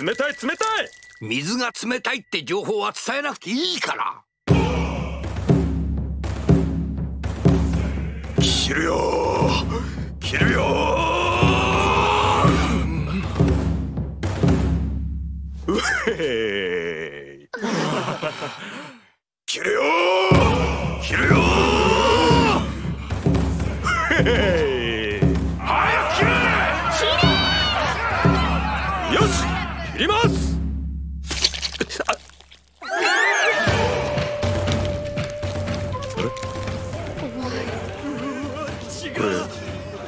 冷たい冷たい。水が冷たいって情報は伝えなくていいから。切るよ切るよう切るよ切るよこれ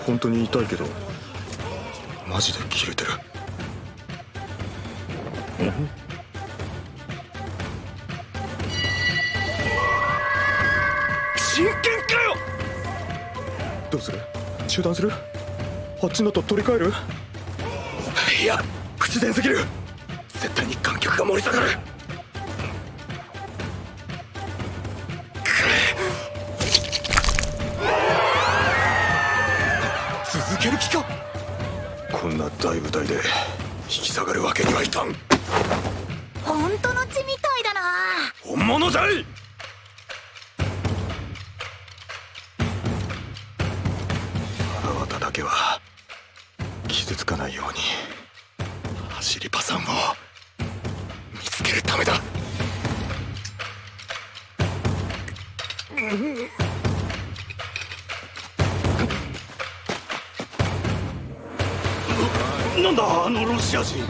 本当に痛いけどマジで切れてる。真剣かよ！どうする？中断する？あっちのと取り替える？いや不自然すぎる！絶対に観客が盛り下がるける気かこんな大舞台で引き下がるわけにはいかん。本当の血みたいだな。本物じゃい！腹渡だけは傷つかないように走りパさんを見つけるためだなんだあのロシア人。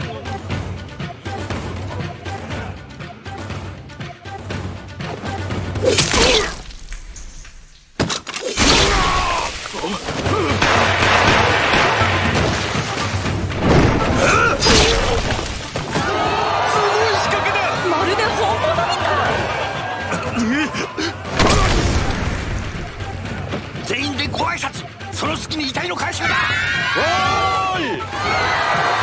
全員でご挨拶その隙に遺体の回収だ。おーい。